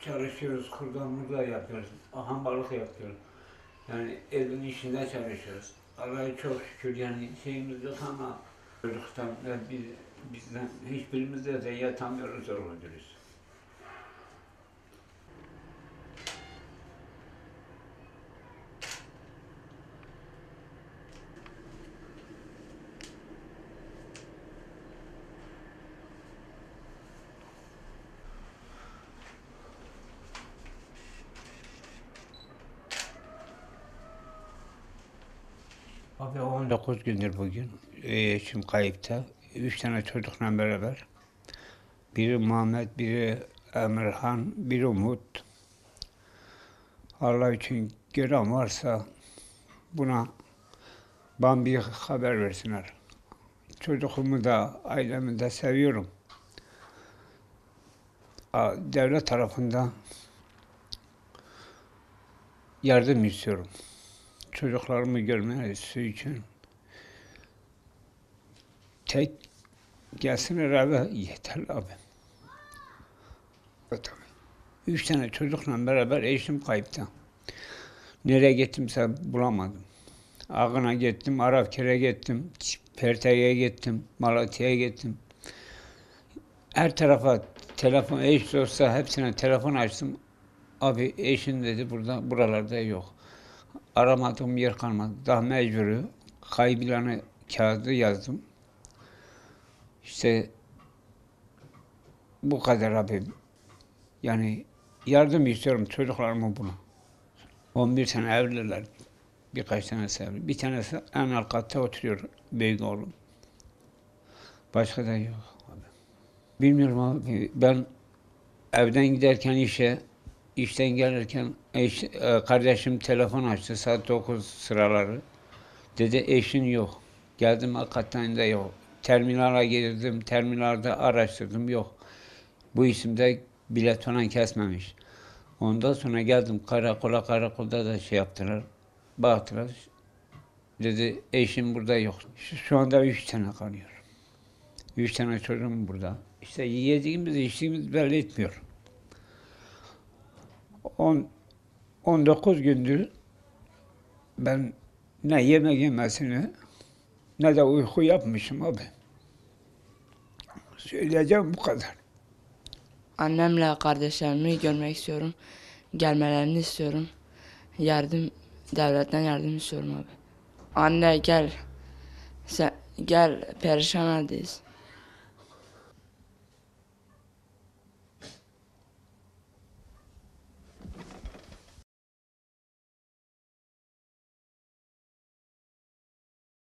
çalışıyoruz, kurdan murda yapıyoruz, hambarlık yapıyoruz. Yani evin işinde çalışıyoruz. Allah'a çok şükür yani şeyimiz yok ama çocuktan biz, bizden hiçbirimiz de, de yatamıyoruz doğru dürüst. Abi 19 gündür bugün. Ee, kayıpta. Üç tane çocukla beraber. Biri Muhammed, biri Emirhan, biri Umut. Allah için gören varsa buna bana bir haber versinler. Çocuğumu da, ailemi de seviyorum. Devlet tarafından yardım istiyorum çocuklarımı görmesi için tek gelsinler eve yeter abi. Evet abi. Üç tane çocukla beraber eşim kayıpta. Nereye gittimse bulamadım. Ağına gittim, Arapkir'e gittim, Perte'ye gittim, Malatya'ya gittim. Her tarafa telefon, eş olsa hepsine telefon açtım. Abi eşin dedi burada, buralarda yok aramadığım yer kalmadı. Daha mecburi kaybilanı kağıdı yazdım. İşte bu kadar abi. Yani yardım istiyorum çocuklarıma buna. 11 sene evliler. Birkaç tanesi evli. Bir tanesi en alt katta oturuyor büyük oğlum. Başka da yok abi. Bilmiyorum abi. Ben evden giderken işe işten gelirken eş, e, kardeşim telefon açtı saat 9 sıraları. Dedi eşin yok. Geldim de yok. Terminala girdim, terminalde araştırdım yok. Bu isimde bilet falan kesmemiş. Ondan sonra geldim karakola, karakolda da şey yaptılar. Baktılar. Dedi eşim burada yok. Şu anda üç tane kalıyor. Üç tane çocuğum burada. İşte yediğimiz, içtiğimiz belli etmiyor. 10 19 gündür ben ne yemek yemesini ne de uyku yapmışım abi. Söyleyeceğim bu kadar. Annemle kardeşlerimi görmek istiyorum. Gelmelerini istiyorum. Yardım, devletten yardım istiyorum abi. Anne gel. Sen, gel perişan haldeyiz.